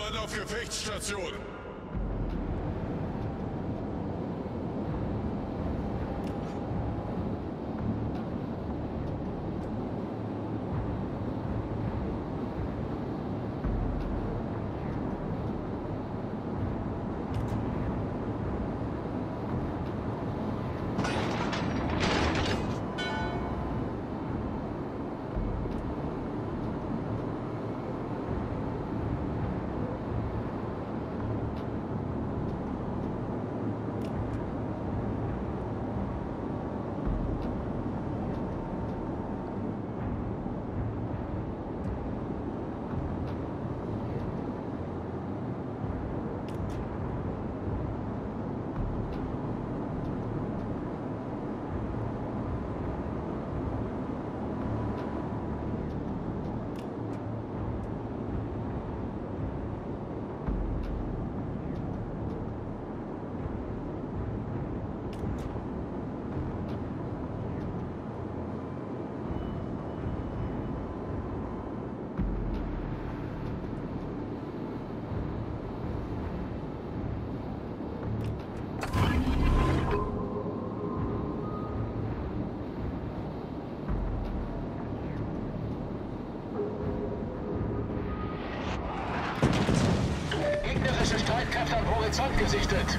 Mann auf Gefechtsstation! Gegnerische Streitkräfte am Horizont gesichtet.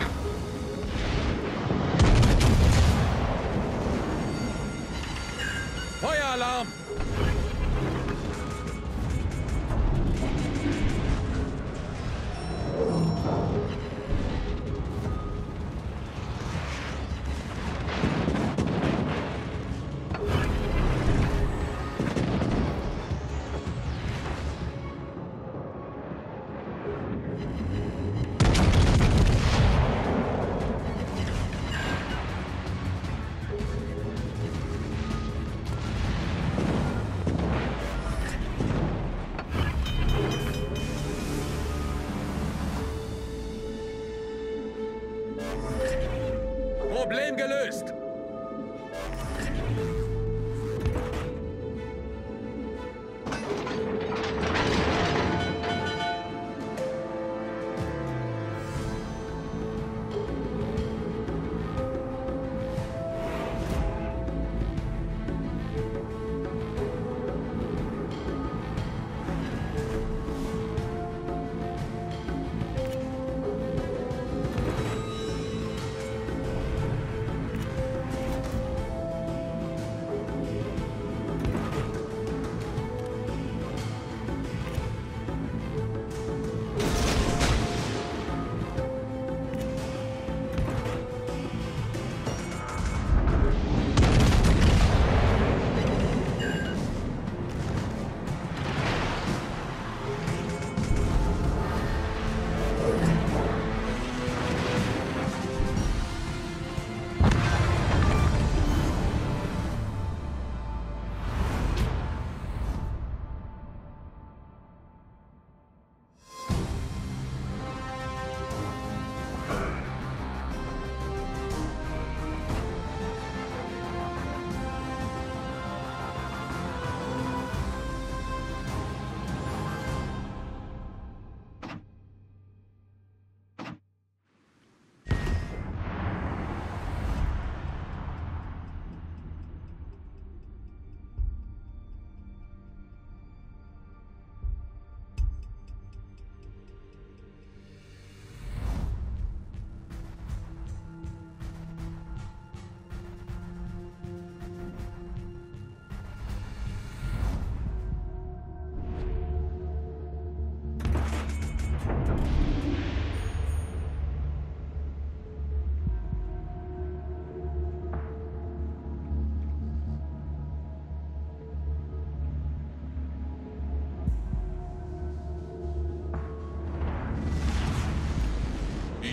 Feueralarm! Problem gelöst!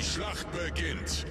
Schlacht beginnt.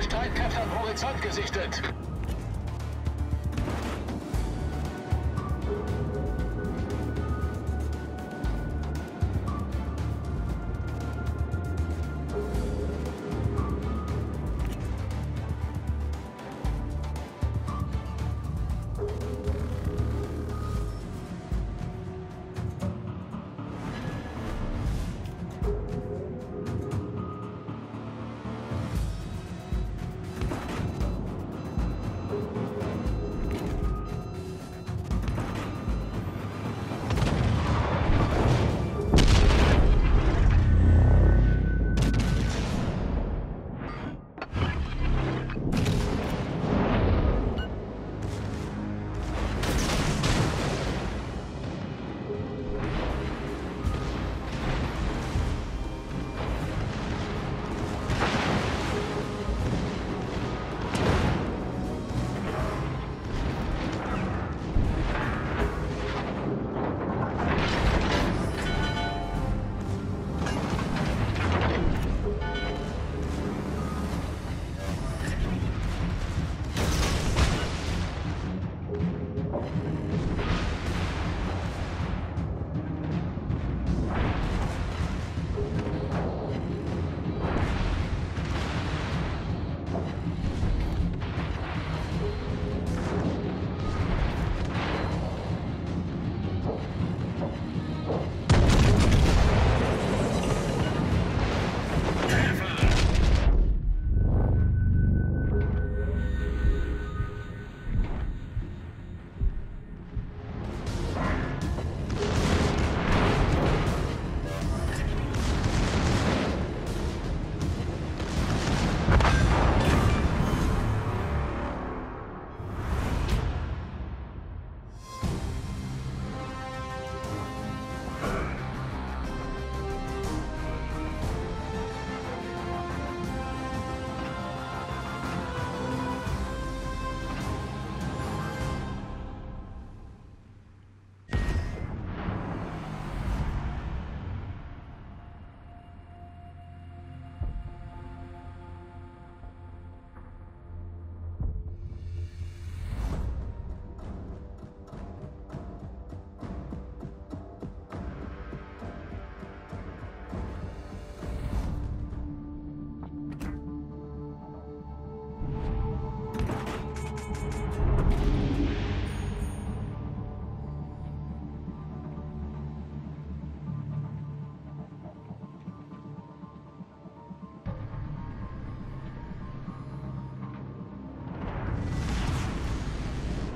Streitkräfte am Horizont gesichtet.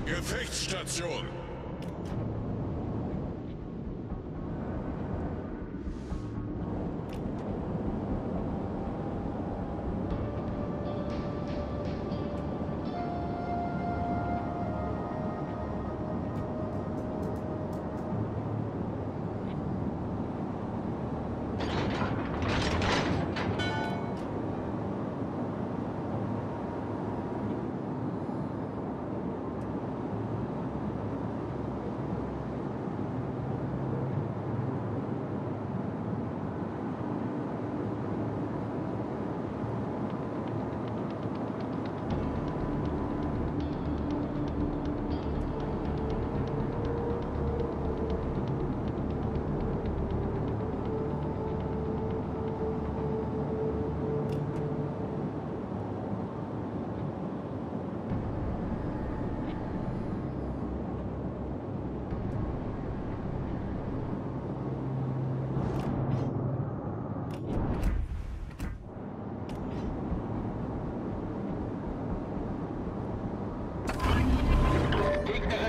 Gefechtsstation.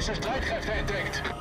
Gegnerische Streitkräfte entdeckt.